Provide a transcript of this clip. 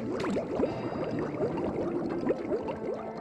Wow, wow, wow.